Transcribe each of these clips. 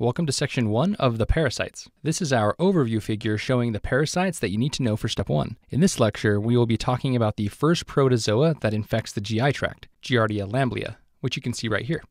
Welcome to section 1 of the parasites. This is our overview figure showing the parasites that you need to know for step 1. In this lecture, we will be talking about the first protozoa that infects the GI tract, Giardia lamblia, which you can see right here.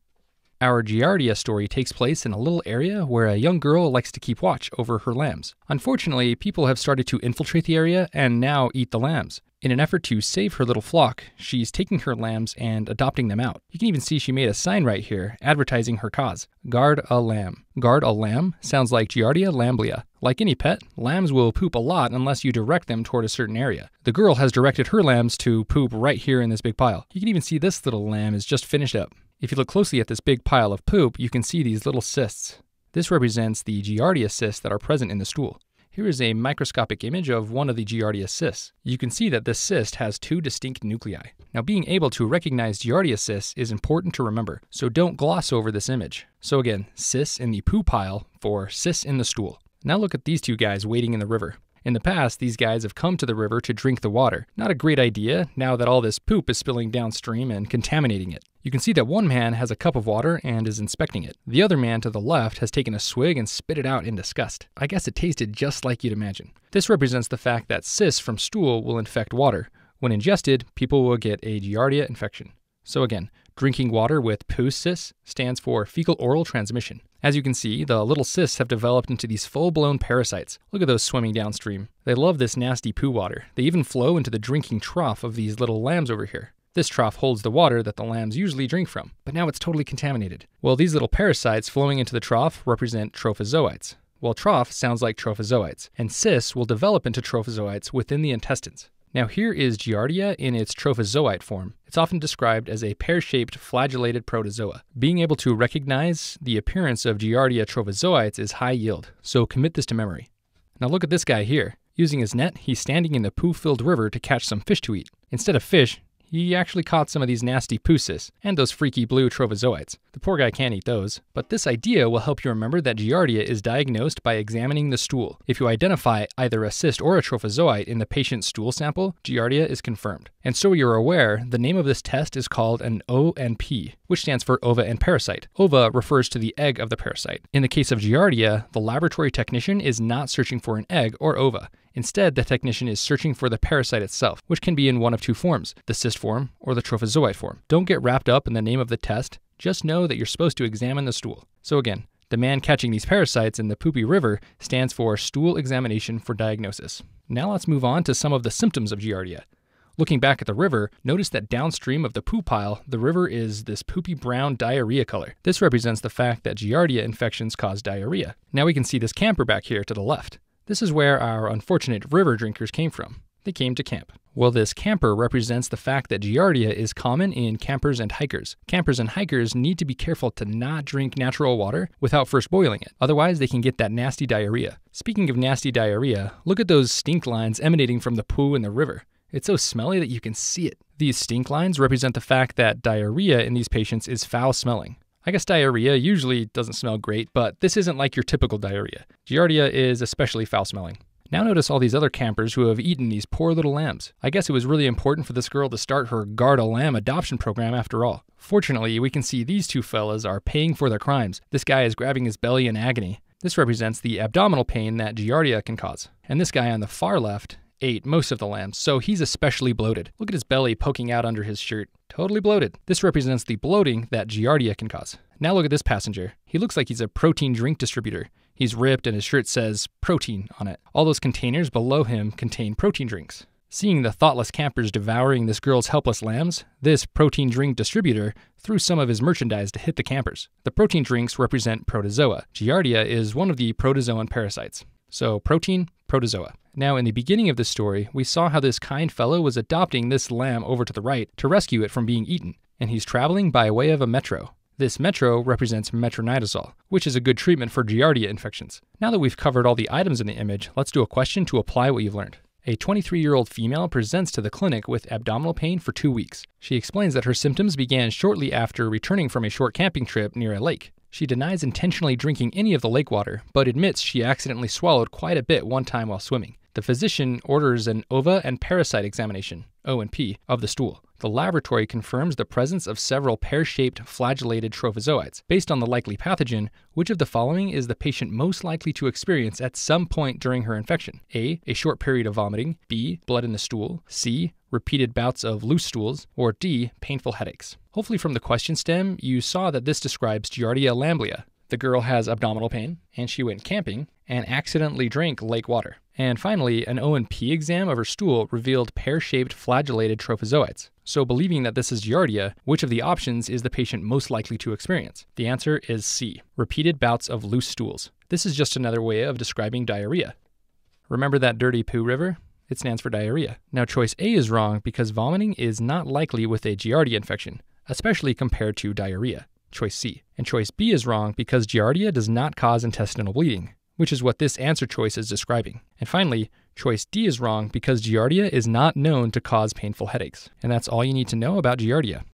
Our Giardia story takes place in a little area where a young girl likes to keep watch over her lambs. Unfortunately, people have started to infiltrate the area and now eat the lambs. In an effort to save her little flock, she's taking her lambs and adopting them out. You can even see she made a sign right here advertising her cause Guard a lamb. Guard a lamb sounds like Giardia lamblia. Like any pet, lambs will poop a lot unless you direct them toward a certain area. The girl has directed her lambs to poop right here in this big pile. You can even see this little lamb is just finished up. If you look closely at this big pile of poop, you can see these little cysts. This represents the Giardia cysts that are present in the stool. Here is a microscopic image of one of the Giardia cysts. You can see that this cyst has two distinct nuclei. Now, being able to recognize Giardia cysts is important to remember, so don't gloss over this image. So again, cysts in the poo pile for cysts in the stool. Now look at these two guys wading in the river. In the past, these guys have come to the river to drink the water. Not a great idea now that all this poop is spilling downstream and contaminating it. You can see that one man has a cup of water and is inspecting it. The other man to the left has taken a swig and spit it out in disgust. I guess it tasted just like you'd imagine. This represents the fact that cysts from stool will infect water. When ingested, people will get a Giardia infection. So again, drinking water with poo cysts stands for fecal oral transmission. As you can see, the little cysts have developed into these full blown parasites. Look at those swimming downstream. They love this nasty poo water. They even flow into the drinking trough of these little lambs over here. This trough holds the water that the lambs usually drink from, but now it's totally contaminated. Well, these little parasites flowing into the trough represent trophozoites. Well, trough sounds like trophozoites, and cysts will develop into trophozoites within the intestines. Now, here is Giardia in its trophozoite form. It's often described as a pear shaped flagellated protozoa. Being able to recognize the appearance of Giardia trophozoites is high yield, so commit this to memory. Now, look at this guy here. Using his net, he's standing in the poo filled river to catch some fish to eat. Instead of fish, he actually caught some of these nasty poo cysts and those freaky blue trophozoites. The poor guy can't eat those. But this idea will help you remember that Giardia is diagnosed by examining the stool. If you identify either a cyst or a trophozoite in the patient's stool sample, Giardia is confirmed. And so you're aware, the name of this test is called an O&P, which stands for ova and parasite. Ova refers to the egg of the parasite. In the case of Giardia, the laboratory technician is not searching for an egg or ova. Instead, the technician is searching for the parasite itself, which can be in one of two forms the cyst form or the trophozoite form. Don't get wrapped up in the name of the test, just know that you're supposed to examine the stool. So, again, the man catching these parasites in the poopy river stands for stool examination for diagnosis. Now let's move on to some of the symptoms of Giardia. Looking back at the river, notice that downstream of the poo pile, the river is this poopy brown diarrhea color. This represents the fact that Giardia infections cause diarrhea. Now we can see this camper back here to the left. This is where our unfortunate river drinkers came from. They came to camp. Well, this camper represents the fact that Giardia is common in campers and hikers. Campers and hikers need to be careful to not drink natural water without first boiling it. Otherwise, they can get that nasty diarrhea. Speaking of nasty diarrhea, look at those stink lines emanating from the poo in the river. It's so smelly that you can see it. These stink lines represent the fact that diarrhea in these patients is foul smelling. I guess diarrhea usually doesn't smell great, but this isn't like your typical diarrhea. Giardia is especially foul smelling. Now notice all these other campers who have eaten these poor little lambs. I guess it was really important for this girl to start her Guard a Lamb adoption program after all. Fortunately, we can see these two fellas are paying for their crimes. This guy is grabbing his belly in agony. This represents the abdominal pain that Giardia can cause. And this guy on the far left ate most of the lambs, so he's especially bloated. Look at his belly poking out under his shirt. Totally bloated. This represents the bloating that Giardia can cause. Now look at this passenger. He looks like he's a protein drink distributor. He's ripped and his shirt says protein on it. All those containers below him contain protein drinks. Seeing the thoughtless campers devouring this girl's helpless lambs, this protein drink distributor threw some of his merchandise to hit the campers. The protein drinks represent protozoa. Giardia is one of the protozoan parasites. So, protein, protozoa. Now, in the beginning of this story, we saw how this kind fellow was adopting this lamb over to the right to rescue it from being eaten, and he's traveling by way of a metro. This metro represents metronidazole, which is a good treatment for Giardia infections. Now that we've covered all the items in the image, let's do a question to apply what you've learned. A 23 year old female presents to the clinic with abdominal pain for two weeks. She explains that her symptoms began shortly after returning from a short camping trip near a lake. She denies intentionally drinking any of the lake water, but admits she accidentally swallowed quite a bit one time while swimming. The physician orders an ova and parasite examination, O and P, of the stool. The laboratory confirms the presence of several pear shaped flagellated trophozoites. Based on the likely pathogen, which of the following is the patient most likely to experience at some point during her infection? A. A short period of vomiting. B. Blood in the stool. C. Repeated bouts of loose stools. Or D. Painful headaches. Hopefully, from the question stem, you saw that this describes Giardia lamblia. The girl has abdominal pain, and she went camping and accidentally drank lake water. And finally, an O&P exam of her stool revealed pear-shaped flagellated trophozoites. So believing that this is Giardia, which of the options is the patient most likely to experience? The answer is C, repeated bouts of loose stools. This is just another way of describing diarrhea. Remember that dirty poo river? It stands for diarrhea. Now choice A is wrong because vomiting is not likely with a Giardia infection, especially compared to diarrhea. Choice C. And choice B is wrong because Giardia does not cause intestinal bleeding which is what this answer choice is describing. And finally, choice D is wrong because Giardia is not known to cause painful headaches. And that's all you need to know about Giardia.